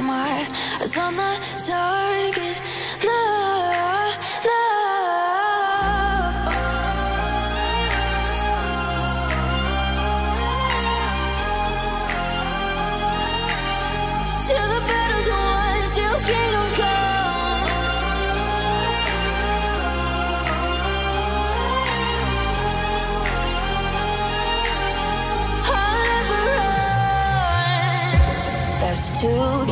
my eyes on the target. No,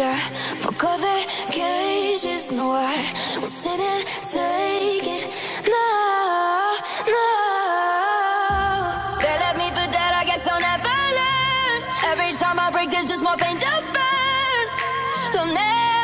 I broke all the cages No, I won't sit and take it. No, no. They left me for dead, I guess I'll never learn. Every time I break there's just more pain to burn. They'll never,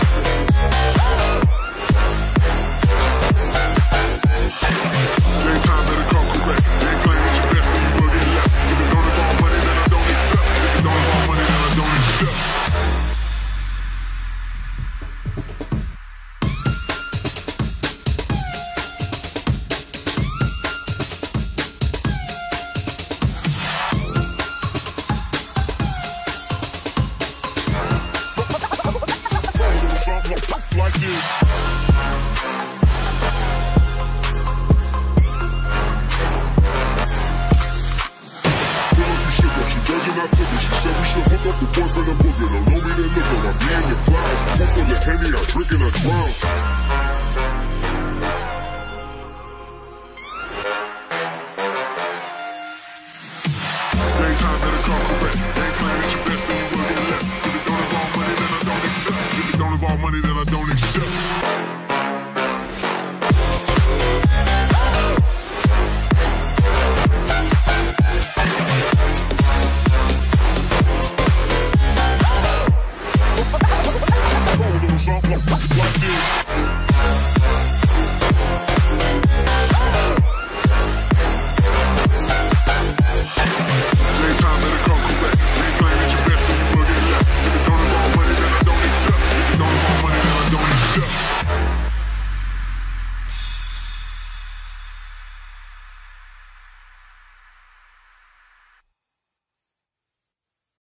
Peace. I took it. She said we should hook up the boyfriend and booger. Don't know me, look at I'm being the clouds. Pool full of Henny, I drink and I drown. Daytime in the car.